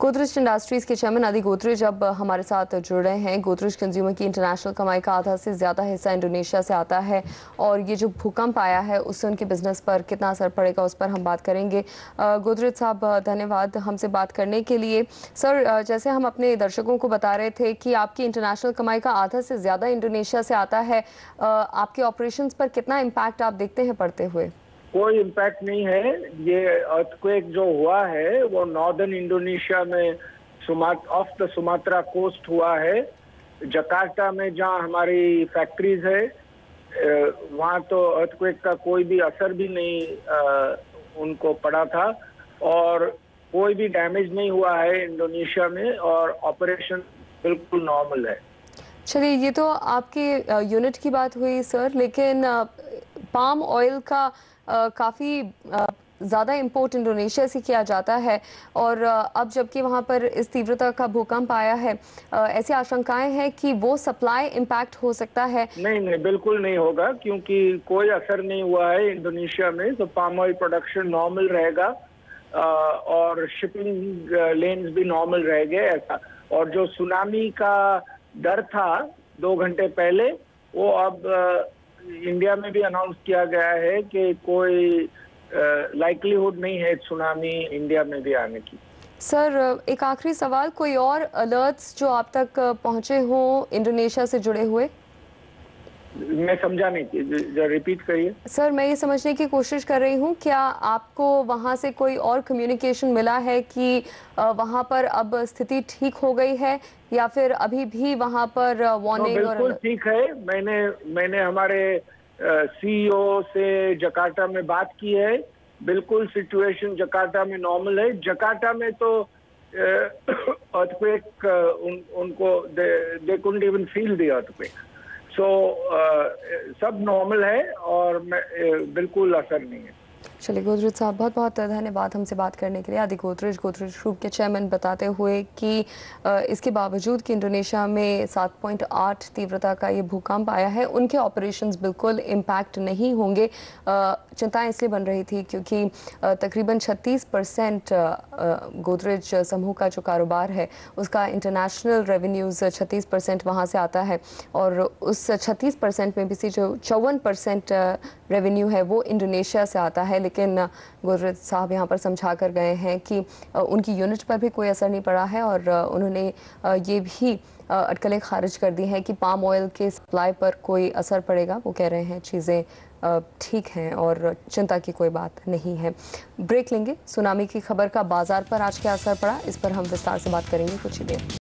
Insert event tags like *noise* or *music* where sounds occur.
Godrej industries के chairman आदि गोदरेज अब हमारे साथ जुड़ रहे हैं। गोदरेज कंज्यूमर की इंटरनेशनल कमाई का आधा से ज़्यादा हिस्सा इंडोनेशिया से आता है और ये जो भूकंप आया है, उससे उनके बिज़नेस पर कितना असर पड़ेगा उस पर हम बात करेंगे। गोदरेज साहब, धन्यवाद हमसे बात करने के लिए। सर जैसे हम अपने दर्शकों को बता रहे थे कि आपकी इंटरनेशनल कमाई का आधा से ज़्यादा इंडोनेशिया से आता है आपके ऑपरेशन पर कितना इम्पैक्ट आप देखते हैं पड़ते हुए? कोई इम्पैक्ट नहीं है। ये अर्थक्वेक जो हुआ है वो नॉर्दर्न इंडोनेशिया में ऑफ़ द सुमात्रा कोस्ट हुआ है। जकार्ता में जहाँ हमारी फैक्ट्रीज है वहाँ तो अर्थक्वेक का कोई भी असर भी नहीं आ, उनको पड़ा था। और कोई भी डैमेज नहीं हुआ है इंडोनेशिया में और ऑपरेशन बिल्कुल नॉर्मल है। चलिए ये तो आपके यूनिट की बात हुई सर लेकिन पाम ऑयल का काफ़ी ज़्यादा इम्पोर्ट इंडोनेशिया से किया जाता है। और अब जबकि वहाँ पर इस तीव्रता का भूकंप आया है ऐसी आशंकाएँ हैं कि वो सप्लाई इम्पैक्ट हो सकता है। नहीं नहीं, बिल्कुल नहीं होगा, क्योंकि कोई असर नहीं हुआ है इंडोनेशिया में। तो पाम ऑयल प्रोडक्शन नॉर्मल रहेगा और शिपिंग लेन्स भी नॉर्मल रहेंगे ऐसा। और जो सुनामी का डर था दो घंटे पहले, वो अब इंडिया में भी अनाउंस किया गया है कि कोई लाइकलीहुड नहीं है सुनामी इंडिया में भी आने की। सर, एक आखिरी सवाल, कोई और अलर्ट्स जो आप तक पहुँचे हो, इंडोनेशिया से जुड़े हुए? मैं समझा नहीं जो रिपीट करिए। सर मैं ये समझने की कोशिश कर रही हूँ क्या आपको वहाँ से कोई और कम्युनिकेशन मिला है कि वहाँ पर अब स्थिति ठीक हो गई है या फिर अभी भी वहाँ पर वार्निंग तो बिल्कुल ठीक है। मैंने मैंने हमारे सीईओ e से जकार्ता में बात की है। बिल्कुल सिचुएशन जकार्ता में नॉर्मल है। जकार्ता में तो अर्थक्वेक *coughs* उन, उनको they they couldn't even feel the earthquake so uh, सब नॉर्मल है और uh, बिल्कुल असर नहीं है। चलिए गोदरेज साहब, बहुत बहुत धन्यवाद हमसे बात करने के लिए। आदि गोदरेज गोदरेज ग्रुप के चेयरमैन बताते हुए कि इसके बावजूद कि इंडोनेशिया में 7.8 तीव्रता का ये भूकंप आया है, उनके ऑपरेशंस बिल्कुल इम्पैक्ट नहीं होंगे। चिंताएँ इसलिए बन रही थी क्योंकि तकरीबन 36 परसेंट गोदरेज समूह का जो कारोबार है, उसका इंटरनेशनल रेवेन्यूज़ 36 परसेंट वहाँ से आता है और उस 36 परसेंट में भी जो चौवन परसेंट रेवेन्यू है वो इंडोनेशिया से आता है। लेकिन गुररत साहब यहाँ पर समझा कर गए हैं कि उनकी यूनिट पर भी कोई असर नहीं पड़ा है और उन्होंने ये भी अटकलें खारिज कर दी हैं कि पाम ऑयल के सप्लाई पर कोई असर पड़ेगा। वो कह रहे हैं चीज़ें ठीक हैं और चिंता की कोई बात नहीं है। ब्रेक लेंगे। सुनामी की खबर का बाज़ार पर आज क्या असर पड़ा, इस पर हम विस्तार से बात करेंगे कुछ ही देर।